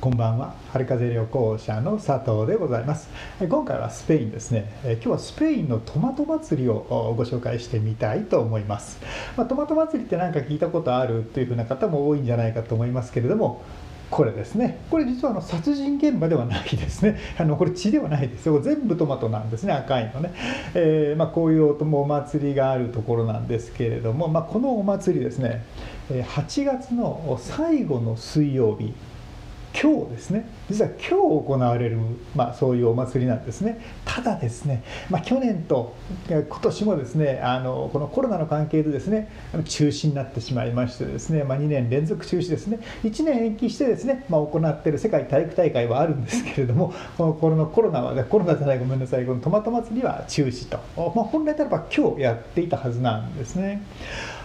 こんばんは。春風旅行者の佐藤でございます。今回はスペインですね。今日はスペインのトマト祭りをご紹介してみたいと思います、まあ、トマト祭りって何か聞いたことあるというふうな方も多いんじゃないかと思いますけれどもこれですね。これ実はあの殺人現場ではないですね。あのこれ血ではないですよ。全部トマトなんですね。赤いのね、えー、まあ、こういうお祭りがあるところなんですけれども、まあ、このお祭りですね。8月の最後の水曜日。今日ですね。実は今日行われる、まあ、そういうお祭りなんですね。ただですね、まあ、去年と今年もですねあのこのコロナの関係でですね中止になってしまいましてですね、まあ、2年連続中止ですね。1年延期してですね、ま、行ってる世界体育大会はあるんですけれどもこのコロナコロナは、ね、コロナじゃないごめんなさいこのトマト祭りは中止と、ま、本来であれば今日やっていたはずなんですね。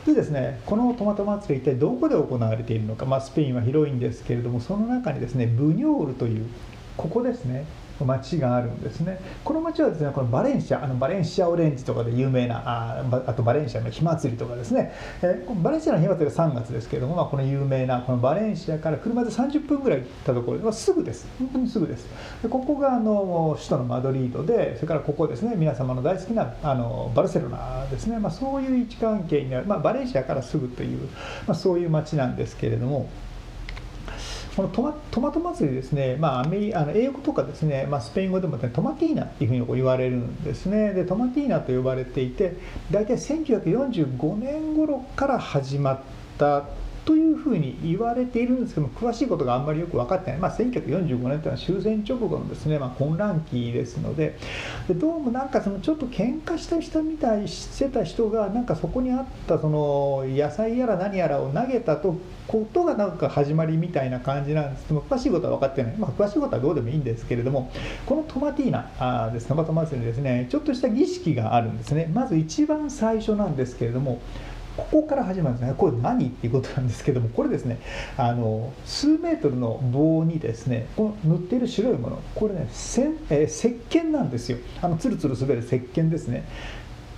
でですねこのトマト祭り一体どこで行われているのか、まあ、スペインは広いんですけれどもその中にですねブニョールというここですね。町があるんですね。この町はですねこのバレンシアあのバレンシアオレンジとかで有名なああとバレンシアの火祭りとかですね、えー、バレンシアの火祭りは3月ですけれども、まあ、この有名なこのバレンシアから車で30分ぐらい行ったところで、まあ、すぐです。本当にすぐです。でここがあの首都のマドリードでそれからここですね皆様の大好きなあのバルセロナですね、まあ、そういう位置関係にある、まあ、バレンシアからすぐという、まあ、そういう町なんですけれどもこのトマトマト祭りですね、まあ、アメリあの英語とかですね、まあ、スペイン語でも、ね、トマティーナというふうに言われるんですね。でトマティーナと呼ばれていて大体1945年頃から始まったというふうに言われているんですけども詳しいことがあんまりよく分かってない、まあ、1945年というのは終戦直後のですね、まあ、混乱期ですので。でどうもなんかそのちょっと喧嘩した人みたいしてた人がなんかそこにあったその野菜やら何やらを投げたとことがなんか始まりみたいな感じなんです。けど詳しいことは分かってない、まあ、詳しいことはどうでもいいんですけれどもこのトマティーナあですトマト祭りですねちょっとした儀式があるんですね。まず一番最初なんですけれどもここから始まるんですね。これ何っていうことなんですけどもこれですねあの数メートルの棒にですねこの塗っている白いものこれねせん、えー、石鹸なんですよ。あのツルツル滑る石鹸ですね。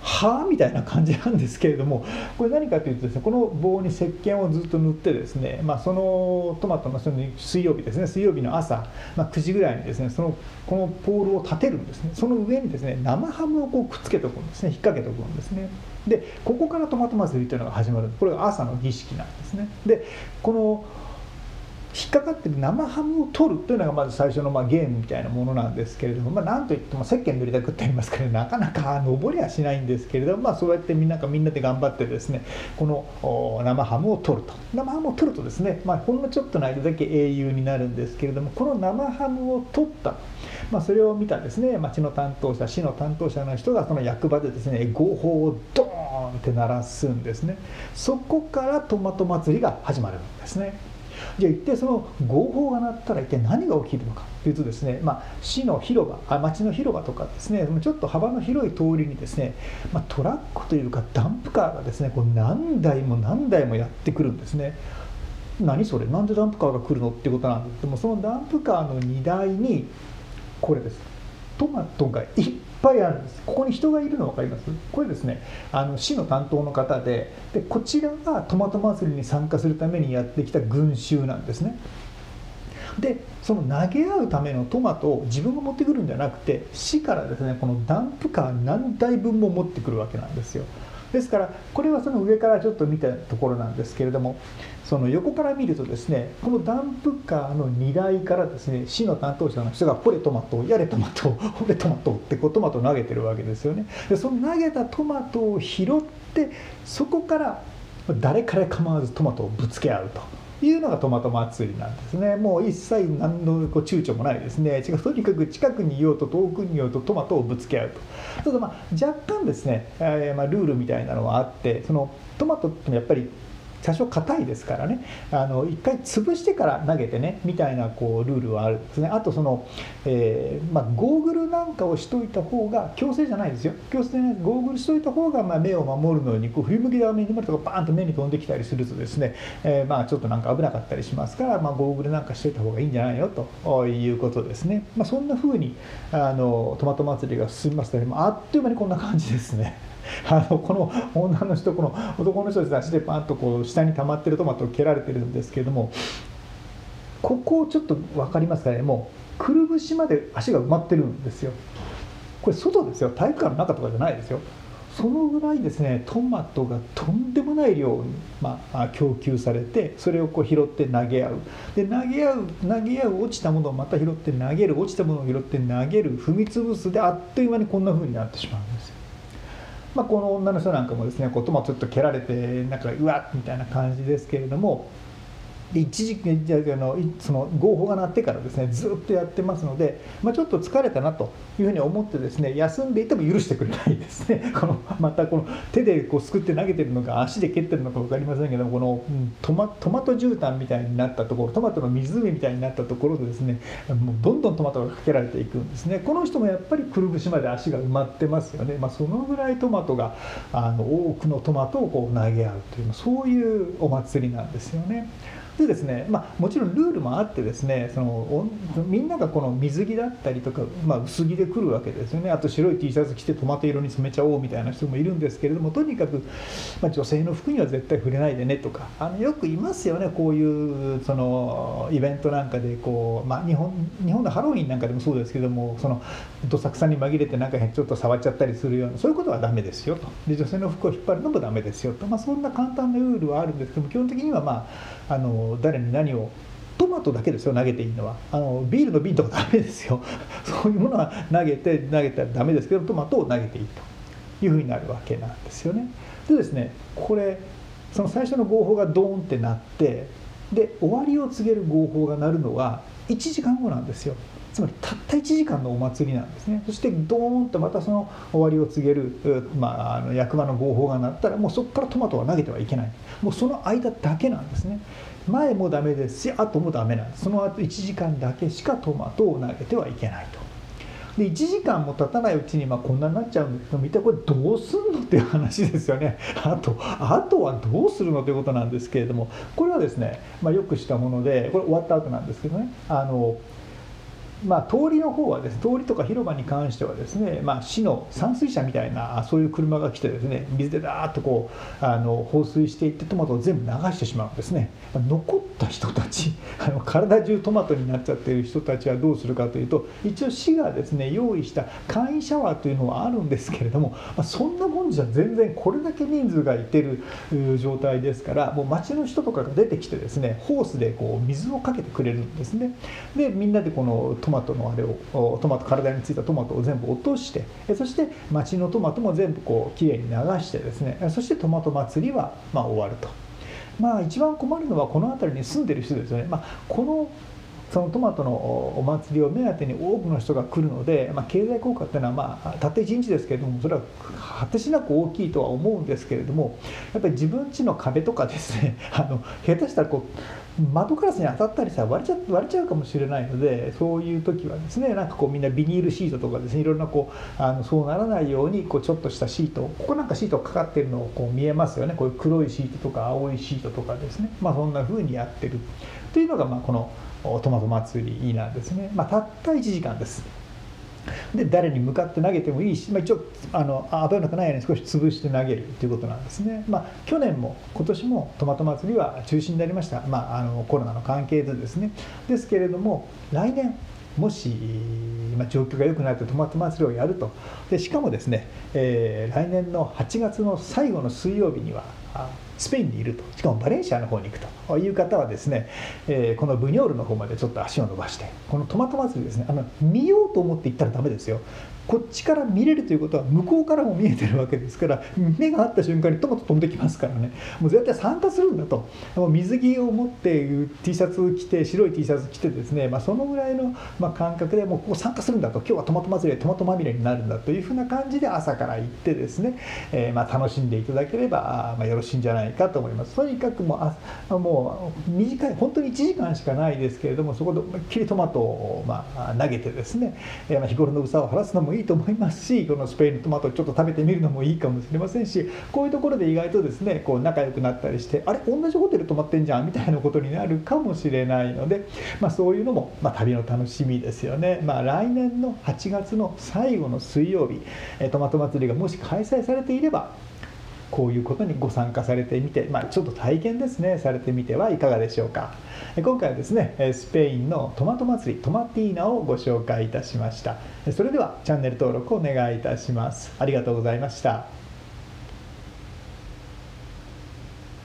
はあみたいな感じなんですけれどもこれ何かというとですねこの棒に石鹸をずっと塗ってですね、まあ、そのトマトのその水曜日ですね水曜日の朝、まあ、9時ぐらいにですねそのこのポールを立てるんですね。その上にですね生ハムをこうくっつけておくんですね。引っ掛けておくんですね。でここからトマト祭りというのが始まる。これが朝の儀式なんですね。でこの引っかかってる生ハムを取るというのがまず最初のまあゲームみたいなものなんですけれども、まあ、なんといっても石鹸塗りたくってありますからなかなか登りはしないんですけれども、まあ、そうやってみんながみんなで頑張ってですねこの生ハムを取ると。生ハムを取るとですね、まあ、ほんのちょっとの間だけ英雄になるんですけれどもこの生ハムを取ったまあ、それを見たですね町の担当者市の担当者の人がその役場でですね合法をドーンって鳴らすんですね。そこからトマト祭りが始まるんですね。じゃあ一体その合法が鳴ったら一体何が起きるのかというとですね、まあ、市の広場あ町の広場とかですねちょっと幅の広い通りにですね、まあ、トラックというかダンプカーがですねこう何台も何台もやってくるんですね。何それ？なんでダンプカーが来るのっていうことなんですけどもそのダンプカーの荷台にこれですトマトがいっぱいあるんです。ここに人がいるの分かります？これですねあの市の担当の方ででこちらがトマト祭りに参加するためにやってきた群衆なんですね。でその投げ合うためのトマトを自分が持ってくるんじゃなくて市からですねこのダンプカー何台分も持ってくるわけなんですよ。ですからこれはその上からちょっと見たところなんですけれどもその横から見るとですねこのダンプカーの荷台からですね市の担当者の人が「これトマトやれトマトこれ トマト」ってこうトマトを投げてるわけですよね。でその投げたトマトを拾ってそこから誰から構わずトマトをぶつけ合うと。いうのがトマト祭りなんですね。もう一切何のこう躊躇もないですね。違うとにかく近くにいようと遠くにいようとトマトをぶつけ合うと。ただまあ若干ですね、えー、まあルールみたいなのはあってそのトマトってやっぱり多少硬いですからね。あの一回潰してから投げてねみたいなこうルールはあるんですね。あとその、えー、まあ、ゴーグルなんかをしといた方が強制じゃないですよ。強制じゃない。ゴーグルしといた方がまあ目を守るのにこう冬向きで雨にとかバーンと目に飛んできたりするとですね、えー、まあちょっとなんか危なかったりしますから、まあ、ゴーグルなんかしといた方がいいんじゃないよということですね、まあ、そんな風にあのトマト祭りが進みますので、あっという間にこんな感じですね。あのこの女の人この男の人です足でパンとこう下に溜まってるトマトを蹴られてるんですけれどもここちょっと分かりますかね？もうくるぶしまで足が埋まってるんですよ。これ外ですよ。体育館の中とかじゃないですよ。そのぐらいですねトマトがとんでもない量に、まあ、供給されてそれをこう拾って投げ合う。で投げ合う投げ合う落ちたものをまた拾って投げる。落ちたものを拾って投げる。踏み潰す。であっという間にこんな風になってしまうんですよ。まあ、この女の人なんかもですねこうトマトちょっと蹴られてなんかうわっみたいな感じですけれども一時期あのその合法が鳴ってからですねずっとやってますので、まあ、ちょっと疲れたなというふうに思ってですね休んでいても許してくれないです。ね このまたこの手でこうすくって投げてるのか足で蹴ってるのか分かりませんけどこの、トマトマト絨毯みたいになったところトマトの湖みたいになったところでですねもうどんどんトマトがかけられていくんですね。この人もやっぱりくるぶしまで足が埋まってますよね、まあ、そのぐらいトマトがあの多くのトマトをこう投げ合うというそういうお祭りなんですよね。でですね、まあ、もちろんルールもあってですねそのみんながこの水着だったりとか、まあ、薄着で来るわけですよね。あと白い T シャツ着てトマト色に染めちゃおうみたいな人もいるんですけれどもとにかく、まあ、女性の服には絶対触れないでねとかあのよくいますよねこういうそのイベントなんかでこう、まあ、日本日本のハロウィンなんかでもそうですけどもそのどさくさに紛れてなんかちょっと触っちゃったりするようなそういうことはダメですよと。で女性の服を引っ張るのもダメですよと、まあ、そんな簡単なルールはあるんですけども基本的にはまああの誰に何をトマトだけですよ投げていいのは。あのビールの瓶とかダメですよ。そういうものは投げて投げたらダメですけどトマトを投げていいというふうになるわけなんですよね。でですねこれその最初の合法がドーンってなってで終わりを告げる合法が鳴るのは1時間後なんですよ。つまりたった1時間のお祭りなんですね。そしてドーンとまたその終わりを告げる、まあ、あの役場の合法が鳴ったらもうそこからトマトは投げてはいけない。もうその間だけなんですね。前もダメですし後もダメなんです。その後1時間だけしかトマトを投げてはいけないと。で1時間も経たないうちにまあこんなになっちゃうんですけど見てこれどうすんのっていう話ですよね。あとあとはどうするのということなんですけれどもこれはですね、まあ、よくしたものでこれ終わった後なんですけどね。あのまあ、通りの方はです通りとか広場に関してはですね、まあ、市の散水車みたいなそういう車が来てですね水でダーッとこうあの放水していってトマトを全部流してしまうんですね。残った人たち あの体中トマトになっちゃってる人たちはどうするかというと一応市がですね用意した簡易シャワーというのはあるんですけれども、まあ、そんなもんじゃ全然これだけ人数がいてる状態ですからもう町の人とかが出てきてですねホースでこう水をかけてくれるんですね。でみんなでこのトマトのあれをトマト体についたトマトを全部落としてそして町のトマトも全部こうきれいに流してですねそしてトマト祭りはま終わると。まあ一番困るのはこの辺りに住んでる人ですよね。まあ、このそのトマトのお祭りを目当てに多くの人が来るので、まあ、経済効果っていうのは、まあ、たった1日ですけれどもそれは果てしなく大きいとは思うんですけれどもやっぱり自分家の壁とかですね あの下手したらこう窓ガラスに当たったりさ割れちゃ割れちゃうかもしれないのでそういう時はですねなんかこうみんなビニールシートとかですねいろんなこうあのそうならないようにこうちょっとしたシートここなんかシートかかってるのをこう見えますよね。こういう黒いシートとか青いシートとかですね。まあそんな風にやってる。というのがまあこのトマト祭りなんですね、まあ、たった1時間です。で誰に向かって投げてもいいし、まあ、一応あの危なくないように少し潰して投げるということなんですね、まあ、去年も今年もトマト祭りは中止になりました、まあ、あのコロナの関係でですね。ですけれども来年もし、ま、状況が良くなるとトマト祭りをやると。でしかもですね、えー、来年の8月の最後の水曜日にはスペインにいると。しかもバレンシアの方に行くと。いう方はですね、えー、このブニョールの方までちょっと足を伸ばしてこのトマト祭りですねあの見ようと思って行ったらダメですよ。こっちから見れるということは向こうからも見えてるわけですから目が合った瞬間にトマト飛んできますからね。もう絶対参加するんだと。水着を持って T シャツ着て白い T シャツ着てですね、まあ、そのぐらいの、ま感覚でもうここ参加するんだと。今日はトマト祭りトマトまみれになるんだというふうな感じで朝から行ってですね、えー、ま楽しんでいただければ、まよろしいんじゃないかと思います。とにかくもうあもう短い本当に1時間しかないですけれどもそこで思いっきりトマトを、ま投げてですね、えー、ま日頃の憂さを晴らすのもいいいいと思いますしこのスペインのトマトちょっと食べてみるのもいいかもしれませんしこういうところで意外とですねこう仲良くなったりしてあれ同じホテル泊まってんじゃん？みたいなことになるかもしれないので、まあ、そういうのも、まあ、旅の楽しみですよね、まあ、来年の8月の最後の水曜日トマト祭りがもし開催されていればこういうことにご参加されてみて、まあ、ちょっと体験ですねされてみてはいかがでしょうか。今回はですねスペインのトマト祭りトマティーナをご紹介いたしました。それではチャンネル登録お願いいたします。ありがとうございました。